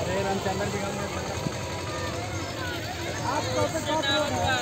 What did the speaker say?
अरे रामचंद्र जी आपका